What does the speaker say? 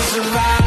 around.